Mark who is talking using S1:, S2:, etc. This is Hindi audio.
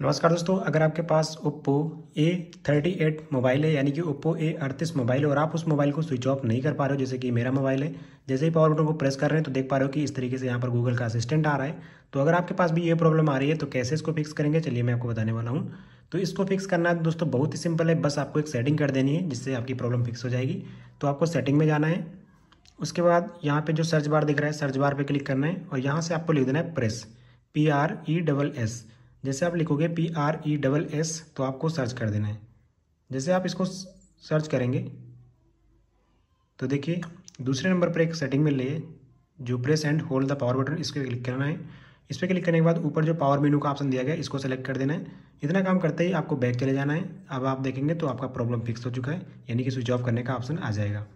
S1: नमस्कार दोस्तों, अगर आपके पास Oppo A thirty eight mobile है, यानी कि ओप्पो ए अड़तीस मोबाइल है, और आप उस मोबाइल को स्विच ऑफ़ नहीं कर पा रहे हो, जैसे कि मेरा मोबाइल है, जैसे ही पावर बटन को प्रेस कर रहे हैं तो देख पा रहे हो कि इस तरीके से यहाँ पर गूगल का असिस्टेंट आ रहा है। तो अगर आपके पास भी ये प्रॉब्लम आ रही है तो कैसे इसको फिक्स करेंगे, चलिए मैं आपको बताने वाला हूँ। तो इसको फिक्स करना दोस्तों बहुत ही सिंपल है, बस आपको एक सेटिंग कर देनी है, जिससे आपकी प्रॉब्लम फिक्स हो जाएगी। तो आपको सेटिंग में जाना है, उसके बाद यहाँ पर जो सर्च बार दिख रहा है सर्च बार पर क्लिक करना है, और यहाँ से आपको लिख देना है press P R E double S जैसे आप लिखोगे P R E double S तो आपको सर्च कर देना है। जैसे आप इसको सर्च करेंगे तो देखिए, दूसरे नंबर पर एक सेटिंग मिल रही है, जो press and hold the power button इस पर क्लिक करना है। इस पर क्लिक करने के बाद ऊपर जो पावर मेनू का ऑप्शन दिया गया इसको सेलेक्ट कर देना है। इतना काम करते ही आपको बैक चले जाना है। अब आप देखेंगे तो आपका प्रॉब्लम फिक्स हो चुका है, यानी कि स्विच ऑफ़ करने का ऑप्शन आ जाएगा।